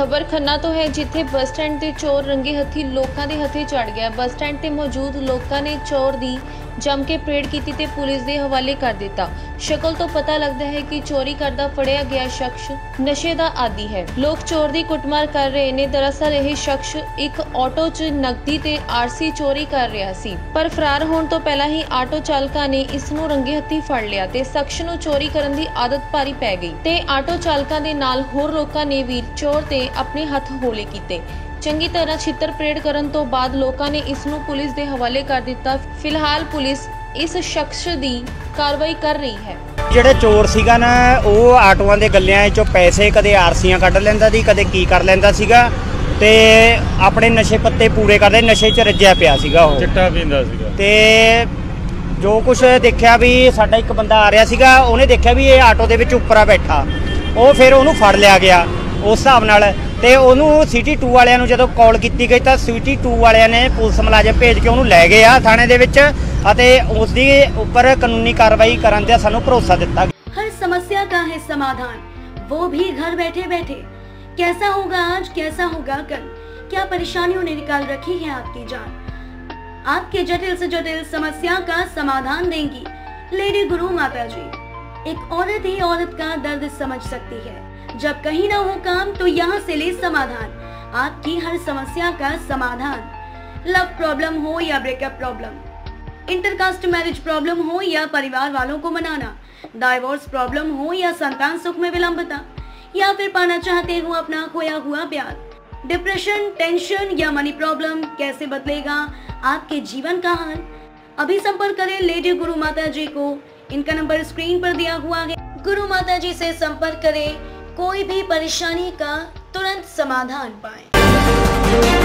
ਖਬਰ ਖੰਨਾ ਤੋਂ ਹੈ ਜਿੱਥੇ ਬੱਸ ਸਟੈਂਡ ਤੇ ਚੋਰ ਰੰਗੇ ਹੱਥੀ ਲੋਕਾਂ ਦੇ ਹੱਥੇ ਚੜ ਗਿਆ। ਬੱਸ ਸਟੈਂਡ ਤੇ ਮੌਜੂਦ ਲੋਕਾਂ ਨੇ ਚੋਰ ਦੀ ਜੰਮ ਕੇ ਪਰੇਡ ਕੀਤੀ ਤੇ ਪੁਲਿਸ ਦੇ ਹਵਾਲੇ ਕਰ ਦਿੱਤਾ। ਸ਼ਕਲ ਤੋਂ ਪਤਾ ਲੱਗਦਾ ਹੈ ਕਿ ਚੋਰੀ ਕਰਦਾ ਫੜਿਆ ਗਿਆ ਸ਼ਖਸ ਨਸ਼ੇ ਦਾ ਆਦੀ ਹੈ। ਲੋਕ ਚੋਰ ਦੀ ਕੁੱਟਮਾਰ ਕਰ ਰਹੇ ਨੇ। ਦਰਅਸਲ ਇਹ ਸ਼ਖਸ ਇੱਕ ਆਟੋ 'ਚ ਨਕਦੀ ਤੇ ਆਰਸੀ ਚੋਰੀ ਕਰ ਰਿਹਾ ਸੀ। ਪਰ ਫਰਾਰ ਹੋਣ ਤੋਂ ਪਹਿਲਾਂ ਹੀ ਆਟੋ ਚਾਲਕਾਂ ਨੇ ਇਸ ਨੂੰ ਰੰਗੇ ਹੱਥੀ ਫੜ ਲਿਆ ਤੇ ਸ਼ਖਸ ਨੂੰ ਚੋਰੀ ਕਰਨ ਦੀ ਆਦਤ ਭਾਰੀ ਪੈ ਗਈ। ਤੇ ਆਟੋ ਚਾਲਕਾਂ ਦੇ ਨਾਲ ਹੋਰ ਲੋਕਾਂ ਨੇ ਵੀ ਚੋਰ ਤੇ ਆਪਣੇ ਹੱਥ ਹੌਲੇ ਕੀਤੇ। ਚੰਗੀ ਤਰ੍ਹਾਂ ਛਿੱਤਰ ਪਰੇਡ ਕਰਨ ਤੋਂ ਬਾਅਦ ਲੋਕਾਂ ਨੇ ਇਸ ਨੂੰ ਪੁਲਿਸ ਦੇ ਹਵਾਲੇ ਕਰ ਦਿੱਤਾ। ਫਿਲਹਾਲ ਪੁਲਿਸ ਇਸ ਸ਼ਖਸ ਦੀ ਕਾਰਵਾਈ ਕਰ ਰਹੀ ਹੈ। ਜਿਹੜੇ ਚੋਰ ਸੀਗਾ ਨਾ ਉਹ ਆਟੋਆਂ ਦੇ ਗੱਲਿਆਂ ਚੋਂ ਪੈਸੇ ਕਦੇ ਆਰਸੀਆਂ ਕੱਢ ਲੈਂਦਾ ਸੀ ਕਦੇ ਕੀ ਕਰ ਲੈਂਦਾ ਸੀਗਾ ਤੇ ਆਪਣੇ ਨਸ਼ੇ ਪੱਤੇ ਪੂਰੇ ਕਰਦੇ ਨਸ਼ੇ 'ਚ ਰੱਜਿਆ ਪਿਆ ਸੀਗਾ ਉਹ। ਚਿੱਟਾ ਪੀਂਦਾ ਸੀਗਾ। ਤੇ ਜੋ ਕੁਝ ਦੇਖਿਆ ਵੀ ਸਾਡਾ ਇੱਕ ਬੰਦਾ ਆ ਰਿਹਾ ਸੀਗਾ ਉਹਨੇ ਦੇਖਿਆ ਵੀ ਇਹ ਆਟੋ ਦੇ ਵਿੱਚ ਉੱਪਰਾ ਬੈਠਾ। ਉਹ ਫਿਰ ਉਹਨੂੰ ਫੜ ਲਿਆ ਗਿਆ ਉਸ ਹਿਸਾਬ ਨਾਲ। ਤੇ ਉਹਨੂੰ ਸਿਟੀ 2 ਵਾਲਿਆਂ ਨੂੰ ਜਦੋਂ ਕਾਲ ਕੀਤੀ ਗਈ ਤਾਂ ਸਿਟੀ 2 ਵਾਲਿਆਂ ਨੇ ਪੁਲਿਸ ਮੁਲਾਜ਼ਮ ਭੇਜ ਕੇ ਉਹਨੂੰ ਲੈ ਗਏ ਆ ਥਾਣੇ ਦੇ ਵਿੱਚ। ਅਤੇ ਉਸ ਦੀ ਉੱਪਰ ਕਾਨੂੰਨੀ ਕਾਰਵਾਈ ਕਰਨ ਦਾ ਸਾਨੂੰ ਭਰੋਸਾ ਦਿੱਤਾ हर समस्या का है समाधान वो भी घर बैठे बैठे कैसा होगा आज कैसा होगा कल क्या परेशानियों ने निकाल रखी है आपकी जान आपके जटिल से जटिल समस्या का समाधान देंगी लेडी गुरु माता जी एक औरत ही औरत का दर्द समझ सकती है जब कहीं ना हो काम तो यहाँ से ले समाधान आपकी हर समस्या का समाधान लव प्रॉब्लम हो या breakup problem intercaste marriage problem हो या परिवार वालों को मनाना डाइवोर्स प्रॉब्लम हो या संतान सुख में विलंबता, या फिर पाना चाहते हो अपना खोया हुआ प्यार। डिप्रेशन टेंशन या मनी प्रॉब्लम कैसे बदलेगा आपके जीवन का हाल? अभी संपर्क करें लेडी गुरु माता जी को। इनका नंबर स्क्रीन पर दिया हुआ है। गुरु माता जी से संपर्क करें। कोई भी परेशानी का तुरंत समाधान पाएँ।